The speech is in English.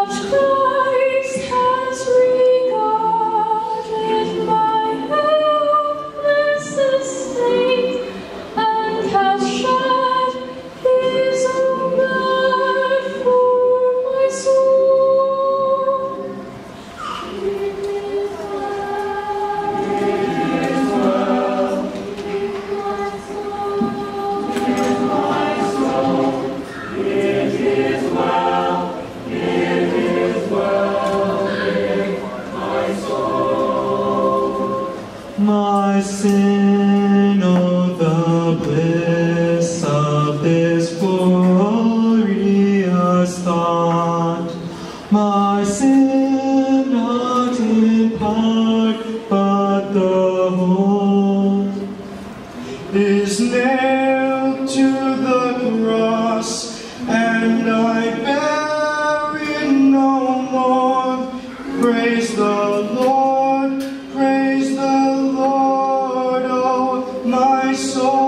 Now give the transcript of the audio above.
watch cry. Sin, oh, the bliss of this glorious thought. My sin, not in part, but the whole, is nailed to the cross, and I bear it no more. Praise the my soul.